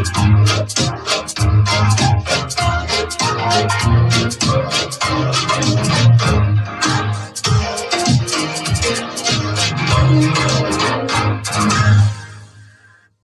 Let's go.